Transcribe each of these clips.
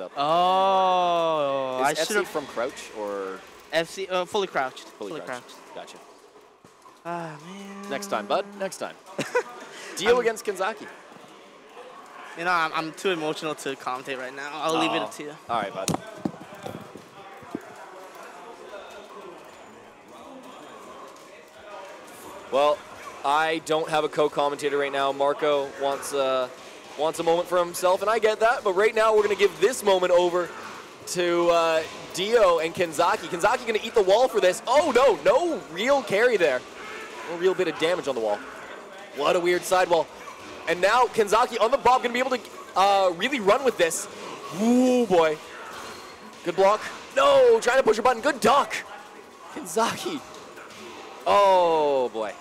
mix-up. Oh, I Is should FC have from crouch or FC uh, fully crouched. fully, crouched? Gotcha. Ah man. Next time, bud. Next time. Dio against Kenzaki. You know, I'm, I'm too emotional to commentate right now. I'll leave it Oh. up to you. All right, bud. Well, I don't have a co-commentator right now. Marco wants uh, wants a moment for himself, and I get that. But right now, we're going to give this moment over to uh, Dio and Kenzaki. Kenzaki going to eat the wall for this. Oh no, no real carry there. No real bit of damage on the wall. What a weird sidewall. And now Kenzaki on the bob going to be able to uh, really run with this. Ooh, boy. Good block. No, trying to push a button. Good duck. Kenzaki. Oh, boy.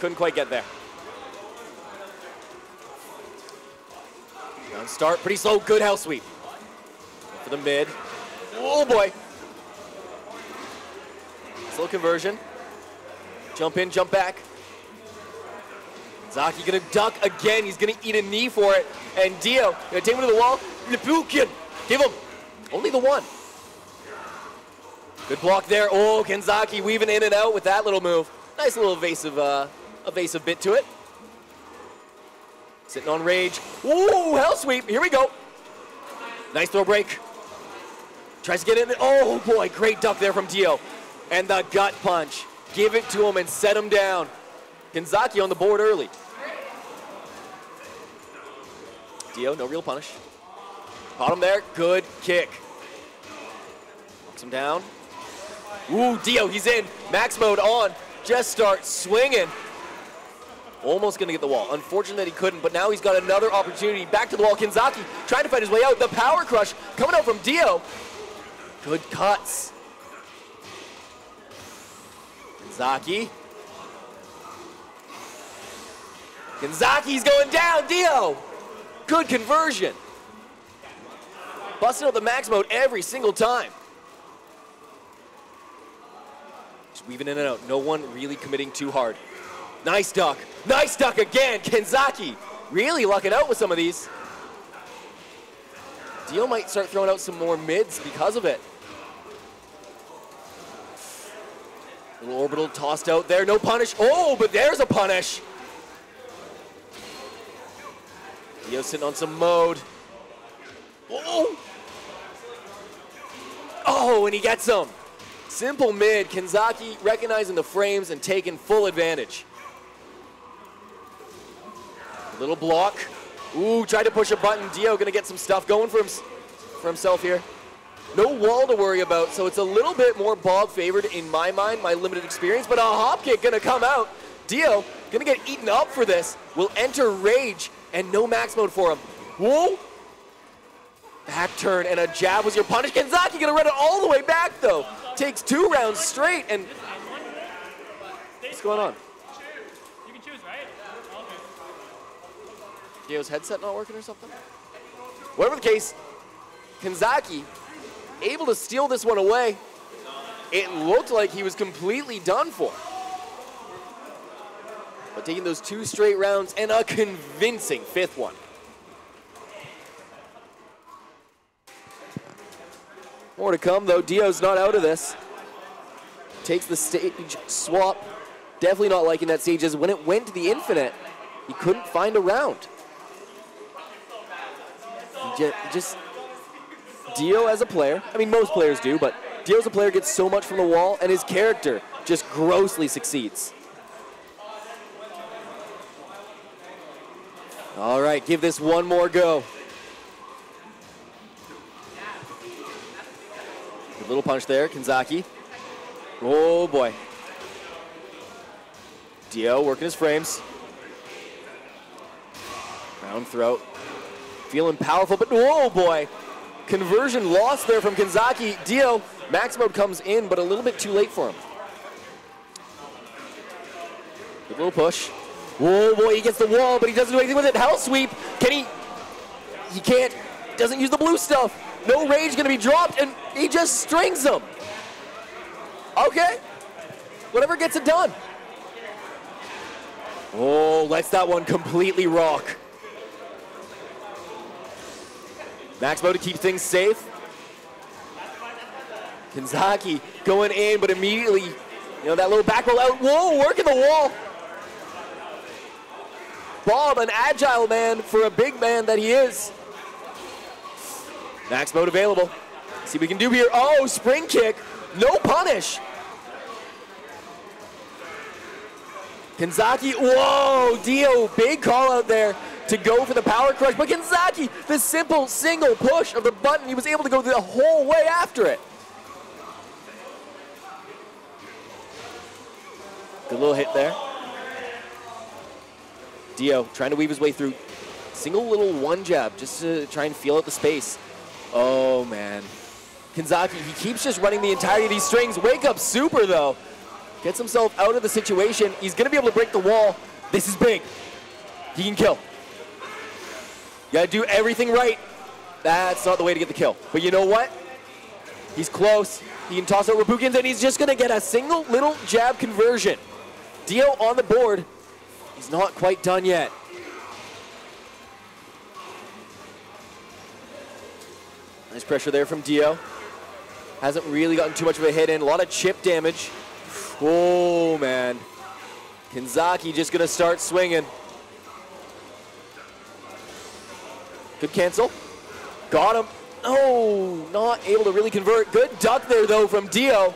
Couldn't quite get there. Down start, pretty slow. Good hell sweep. For the mid. Oh, boy. Slow conversion. Jump in, jump back. Zaki gonna duck again. He's gonna eat a knee for it. And Dio gonna take him to the wall. Napukin, give him only the one. Good block there. Oh, Kenzaki weaving in and out with that little move. Nice little evasive, uh, evasive bit to it. Sitting on rage. Ooh, hell sweep. Here we go. Nice throw break. Tries to get in. Oh boy, great duck there from Dio. And the gut punch. Give it to him and set him down. Kenzaki on the board early. Dio, no real punish. Caught him there. Good kick. Knocks him down. Ooh, Dio, he's in. Max mode on. Just start swinging. Almost going to get the wall. Unfortunate that he couldn't, but now he's got another opportunity. Back to the wall. Kenzaki trying to find his way out. The power crush coming out from Dio. Good cuts. Kenzaki. Kenzaki's going down. Dio. Good conversion. Busting out the max mode every single time. Just weaving in and out. No one really committing too hard. Nice duck. Nice duck again. Kenzaki really lucking out with some of these. Dio might start throwing out some more mids because of it. Little orbital tossed out there. No punish. Oh, but there's a punish. Dio sitting on some mode. Oh! Oh, and he gets him. Simple mid. Kenzaki recognizing the frames and taking full advantage. Little block. Ooh, tried to push a button. Dio gonna get some stuff going for, him, for himself here. No wall to worry about, so it's a little bit more Bob favored in my mind, my limited experience, but a hop kick gonna come out. Dio gonna get eaten up for this. Will enter rage and no max mode for him. Whoa! Back turn and a jab was your punish. Kenzaki gonna run it all the way back though. Takes two rounds straight and what's going on? You can choose, right? Okay. Headset not working or something? Whatever the case, Kenzaki able to steal this one away. It looked like he was completely done for. But taking those two straight rounds and a convincing fifth one. More to come though. Dio's not out of this. Takes the stage swap. Definitely not liking that stage as when it went to the infinite, he couldn't find a round. Just Dio as a player, I mean most players do, but Dio as a player gets so much from the wall and his character just grossly succeeds. All right, give this one more go. Good little punch there, Kenzaki. Oh boy. Dio working his frames. Round throat. Feeling powerful, but oh boy. Conversion lost there from Kenzaki. Dio, max mode comes in, but a little bit too late for him. Good little push. Whoa, boy, he gets the wall, but he doesn't do anything with it. Hell sweep. Can he? He can't. Doesn't use the blue stuff. No rage gonna be dropped, and he just strings him. Okay. Whatever gets it done. Oh, lets that one completely rock. Max mode to keep things safe. Kanzaki going in, but immediately, you know, that little back roll out. Whoa, working the wall. Bob, an agile man for a big man that he is. Max mode available. See what we can do here. Oh, spring kick. No punish. Kanzaki, whoa, Dio, big call out there to go for the power crush. But Kanzaki, the simple single push of the button, he was able to go the whole way after it. Good little hit there. Dio trying to weave his way through. Single little one jab just to try and feel out the space. Oh, man. Kanzaki, he keeps just running the entirety of these strings. Wake up super, though. Gets himself out of the situation. He's going to be able to break the wall. This is big. He can kill. You got to do everything right. That's not the way to get the kill. But you know what? He's close. He can toss out Rabukins, and he's just to get a single little jab conversion. Dio on the board. He's not quite done yet. Nice pressure there from Dio. Hasn't really gotten too much of a hit in. A lot of chip damage. Oh, man. Kanzaki just going to start swinging. Good cancel. Got him. Oh, not able to really convert. Good duck there, though, from Dio.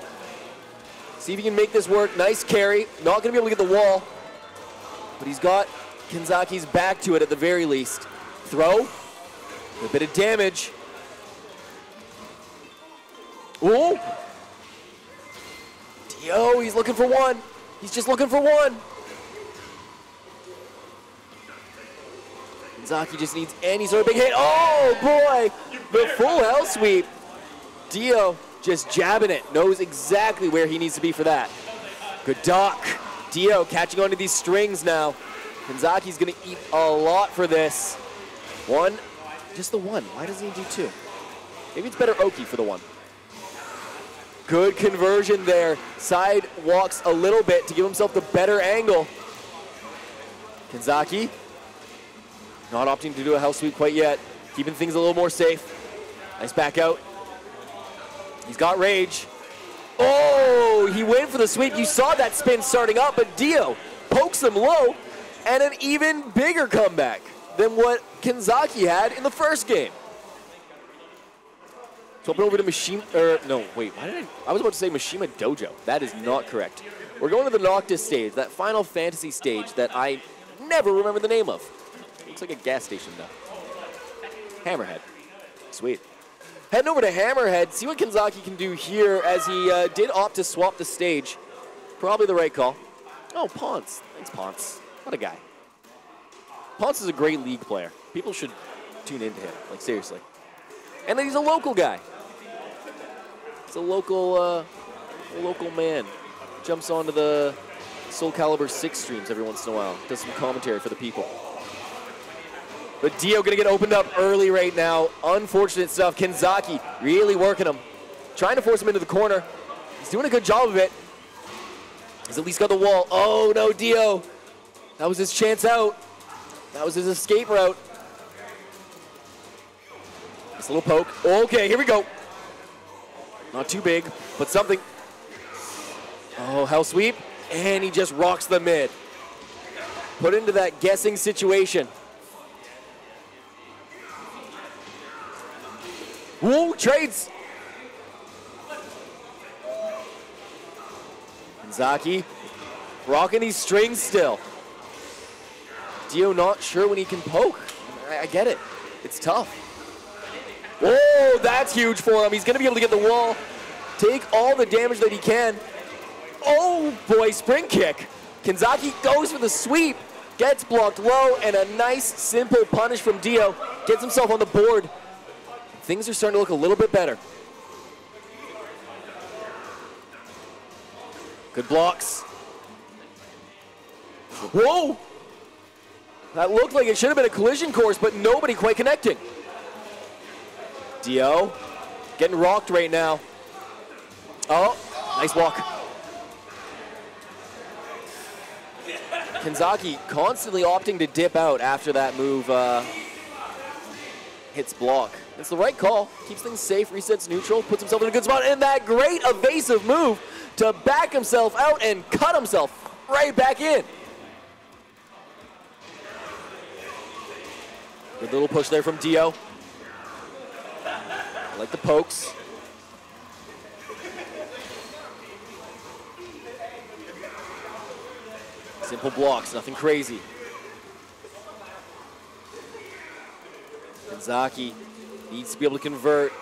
See if he can make this work. Nice carry. Not going to be able to get the wall. But he's got Kanzaki's back to it at the very least. Throw. A bit of damage. Ooh. Dio, he's looking for one. He's just looking for one. Zaki just needs any sort of big hit. Oh boy, the full hell sweep. Dio just jabbing it, knows exactly where he needs to be for that. Good duck. Dio catching onto these strings now. Kanzaki's gonna eat a lot for this. One, just the one. Why doesn't he do two? Maybe it's better Oki for the one. Good conversion there. Side walks a little bit to give himself the better angle. Kanzaki not opting to do a hell sweep quite yet. Keeping things a little more safe. Nice back out. He's got rage. Oh, he went for the sweep. You saw that spin starting up, but Dio pokes him low and an even bigger comeback than what Kanzaki had in the first game. Flipping over to Mishima, or no, wait, why did I, I was about to say Mishima Dojo. That is not correct. We're going to the Noctis stage, that Final Fantasy stage that I never remember the name of. Looks like a gas station though. Hammerhead. Sweet. Heading over to Hammerhead, see what Kanzaki can do here as he uh, did opt to swap the stage. Probably the right call. Oh, Ponce. Thanks, Ponce. What a guy. Ponce is a great league player. People should tune into him, like seriously. And he's a local guy. He's a local, uh, a local man. Jumps onto the Soul Calibur 6 streams every once in a while. Does some commentary for the people. But Dio gonna get opened up early right now. Unfortunate stuff. Kanzaki really working him. Trying to force him into the corner. He's doing a good job of it. He's at least got the wall. Oh no, Dio. That was his chance out. That was his escape route. Nice little poke. Okay, here we go. Not too big, but something. Oh, hell sweep. And he just rocks the mid. Put into that guessing situation. Woo, trades. Zaki rocking these strings still. Dio not sure when he can poke. I, I get it. It's tough. Whoa, that's huge for him. He's going to be able to get the wall, take all the damage that he can. Oh boy, spring kick. Kanzaki goes for the sweep, gets blocked low, and a nice, simple punish from Dio. Gets himself on the board. Things are starting to look a little bit better. Good blocks. Whoa! That looked like it should have been a collision course, but nobody quite connecting. Dio getting rocked right now. Oh, nice walk. Kanzaki constantly opting to dip out after that move uh, hits block. It's the right call. Keeps things safe, resets neutral, puts himself in a good spot, and that great evasive move to back himself out and cut himself right back in. Good little push there from Dio. I like the pokes. Simple blocks, nothing crazy. Kanzaki needs to be able to convert.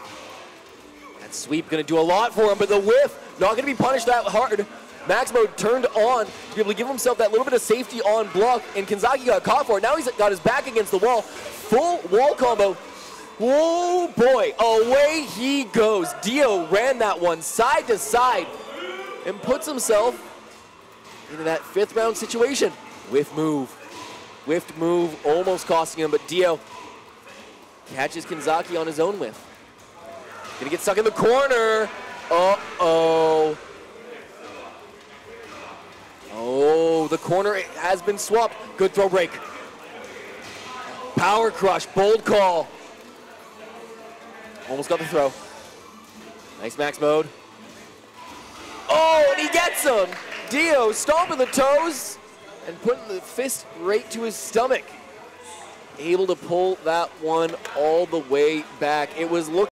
That sweep gonna do a lot for him, but the whiff not gonna be punished that hard. Max mode turned on to be able to give himself that little bit of safety on block, and Kanzaki got caught for it. Now he's got his back against the wall. Full wall combo. Oh boy, away he goes. Dio ran that one side to side and puts himself into that fifth round situation. Whiff move. Whiffed move, almost costing him, but Dio catches Kanzaki on his own whiff. Gonna get stuck in the corner. Uh-oh. Oh, the corner has been swapped. Good throw break. Power crush, bold call. Almost got the throw. Nice max mode. Oh, and he gets him. Dio stomping the toes and putting the fist right to his stomach. Able to pull that one all the way back. It was looking